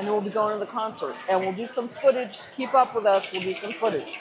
and then we'll be going to the concert. And we'll do some footage. Keep up with us. We'll do some footage.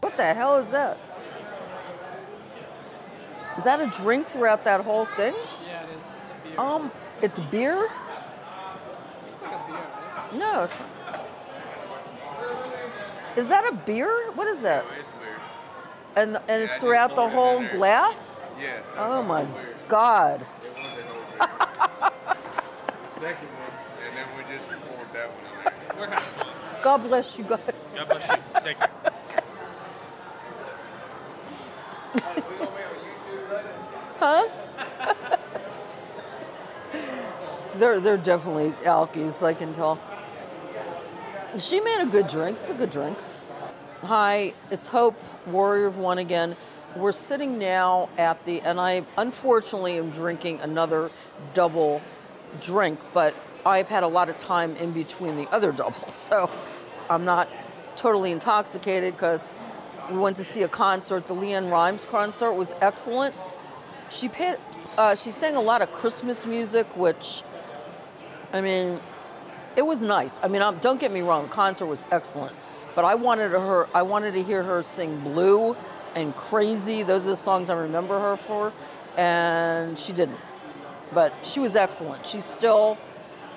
What the hell is that? Is that a drink throughout that whole thing? Yeah, it is. It's. Um, it's beer? It's like a beer, right? No. Is that a beer? What is that? And and it's throughout the poured it in whole glass? Yes. Oh my weird. God. They wanted it over there. the second one, and then we just poured that one in there. We're having fun. God bless you guys. God bless you. Take care. Huh? they're they're definitely alkies, I can tell. She made a good drink. It's a good drink. Hi, it's Hope, Warrior of One again. We're sitting now at the, and I unfortunately am drinking another double drink, but I've had a lot of time in between the other doubles, so I'm not totally intoxicated because we went to see a concert. The LeAnn Rimes concert was excellent. She paid, uh, she sang a lot of Christmas music, which, I mean, it was nice. I mean, um, don't get me wrong, the concert was excellent, but I wanted her, I wanted to hear her sing "Blue" and "Crazy." Those are the songs I remember her for, and she didn't. But she was excellent. She's still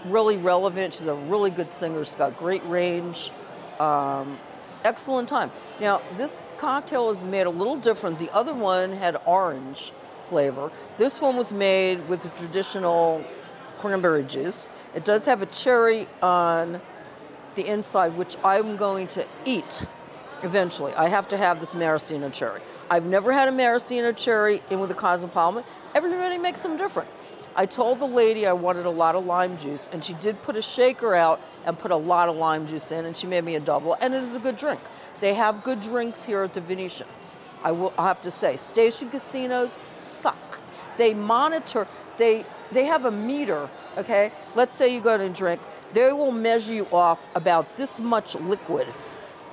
really relevant. She's a really good singer. She's got great range. Um, excellent time. Now, this cocktail is made a little different. The other one had orange flavor. This one was made with the traditional cranberry juice. It does have a cherry on the inside, which I'm going to eat eventually. I have to have this maraschino cherry. I've never had a maraschino cherry in with a cosmopolitan. Everybody makes them different. I told the lady I wanted a lot of lime juice, and she did put a shaker out and put a lot of lime juice in, and she made me a double, and it is a good drink. They have good drinks here at the Venetian. I will I have to say, station casinos suck. They monitor, they they have a meter, okay? Let's say you go to drink, they will measure you off about this much liquid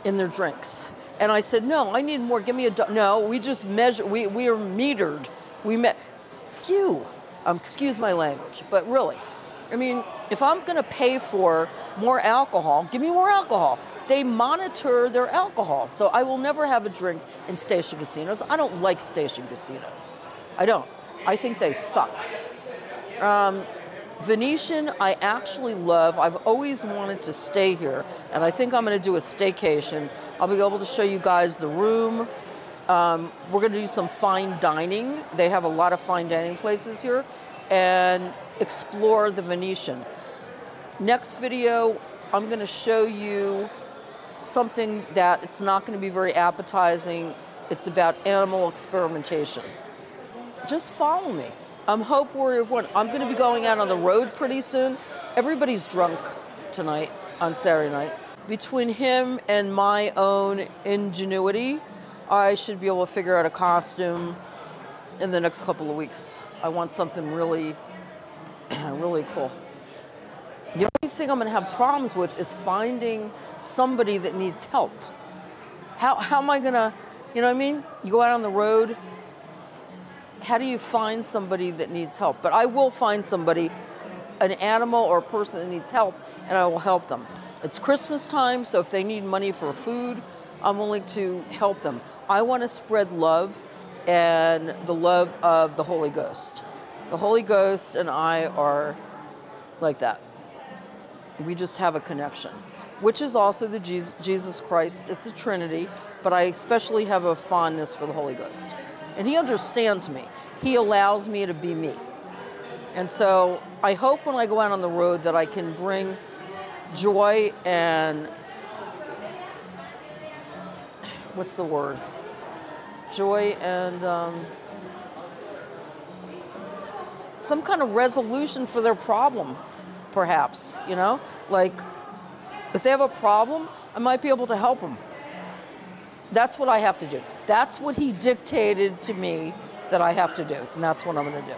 in their drinks. And I said, no, I need more. Give me a no. We just measure. We we are metered. We met. Phew. Um, excuse my language, but really, I mean, if I'm going to pay for more alcohol, give me more alcohol. They monitor their alcohol. So I will never have a drink in station casinos. I don't like station casinos. I don't. I think they suck. Um, Venetian, I actually love. I've always wanted to stay here, and I think I'm going to do a staycation. I'll be able to show you guys the room. Um, we're going to do some fine dining. They have a lot of fine dining places here, and explore the Venetian. Next video, I'm going to show you something that it's not going to be very appetizing. It's about animal experimentation just follow me. I'm Hope Warrior of One. I'm going to be going out on the road pretty soon. Everybody's drunk tonight on Saturday night. Between him and my own ingenuity, I should be able to figure out a costume in the next couple of weeks. I want something really, really cool. The only thing I'm going to have problems with is finding somebody that needs help. How, how am I going to, you know what I mean? You go out on the road, how do you find somebody that needs help? But I will find somebody, an animal or a person that needs help, and I will help them. It's Christmas time, so if they need money for food, I'm willing to help them. I want to spread love and the love of the Holy Ghost. The Holy Ghost and I are like that. We just have a connection, which is also the Jesus, Christ. It's the Trinity, but I especially have a fondness for the Holy Ghost. And He understands me, He allows me to be me. And so I hope when I go out on the road that I can bring joy and what's the word? Joy and um, some kind of resolution for their problem, perhaps, you know? Like, if they have a problem, I might be able to help them. That's what I have to do. That's what he dictated to me that I have to do, and that's what I'm going to do.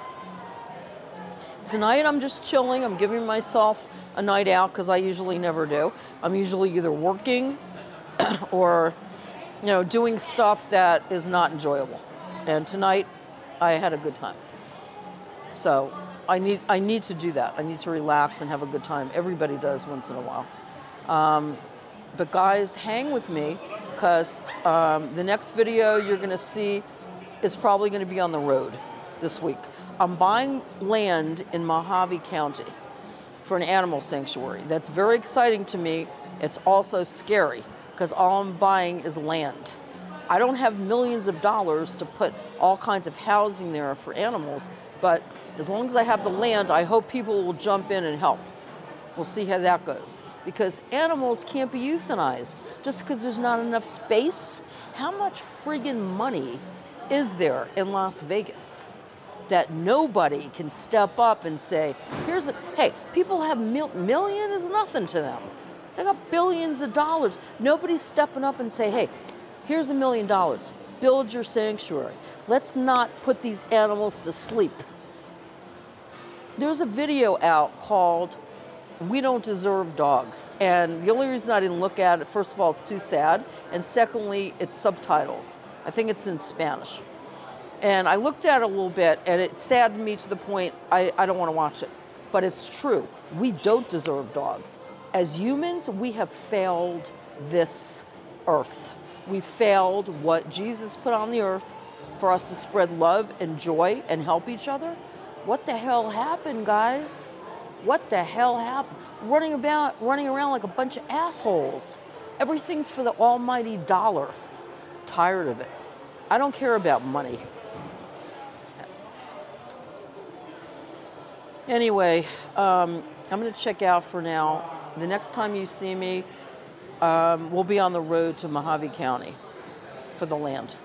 Tonight I'm just chilling. I'm giving myself a night out because I usually never do. I'm usually either working or, you know, doing stuff that is not enjoyable. And tonight I had a good time. So I need I need to do that. I need to relax and have a good time. Everybody does once in a while. Um, but guys, hang with me because um, the next video you're going to see is probably going to be on the road this week. I'm buying land in Mohave County for an animal sanctuary. That's very exciting to me. It's also scary because all I'm buying is land. I don't have millions of dollars to put all kinds of housing there for animals, but as long as I have the land, I hope people will jump in and help. We'll see how that goes. Because animals can't be euthanized just because there's not enough space. How much friggin' money is there in Las Vegas that nobody can step up and say, here's a, hey, people have mil- million is nothing to them. They got billions of dollars. Nobody's stepping up and say, hey, here's a million dollars. Build your sanctuary. Let's not put these animals to sleep. There's a video out called We Don't Deserve Dogs. And the only reason I didn't look at it, first of all, it's too sad. And secondly, it's subtitles. I think it's in Spanish. And I looked at it a little bit and it saddened me to the point I, I don't want to watch it. But it's true. We don't deserve dogs. As humans, we have failed this earth. We failed what Jesus put on the earth for us to spread love and joy and help each other. What the hell happened, guys? What the hell happened? Running about, running around like a bunch of assholes. Everything's for the almighty dollar. Tired of it. I don't care about money. Anyway, um, I'm going to check out for now. The next time you see me, um, we'll be on the road to Mohave County for the land.